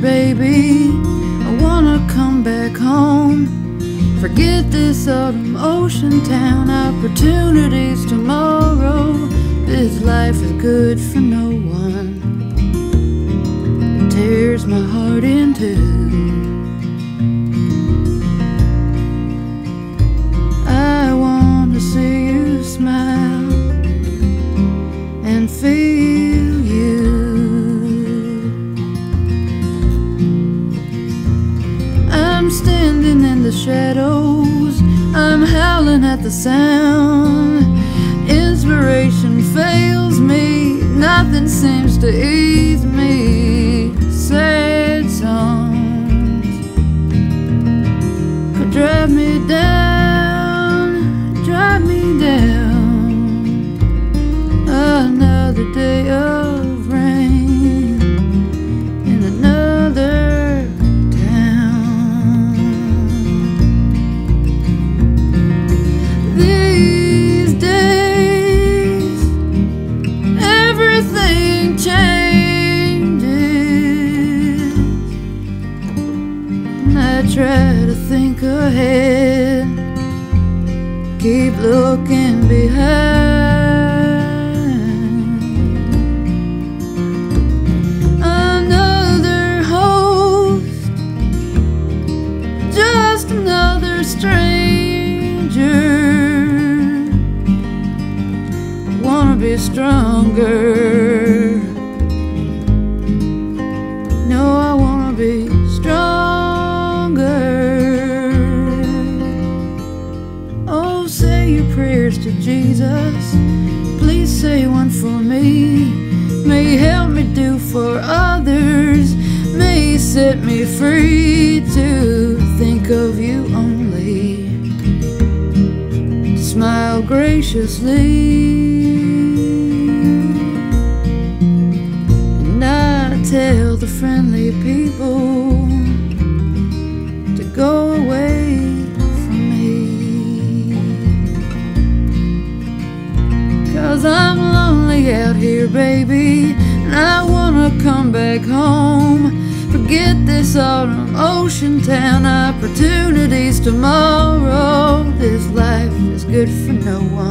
baby. I wanna come back home. Forget this autumn ocean town, opportunities tomorrow. This life is good for no one. It tears my heart in two. I'm standing in the shadows, I'm howling at the sound. Inspiration fails me, nothing seems to ease me. Sad I try to think ahead, keep looking behind. Another host, just another stranger. Wanna be stronger. To Jesus. Please say one for me. May he help me do for others. May set me free to think of you only. Smile graciously. And I tell the friendly people to go away out here, baby, and I wanna come back home. Forget this autumn ocean town, opportunities tomorrow. This life is good for no one.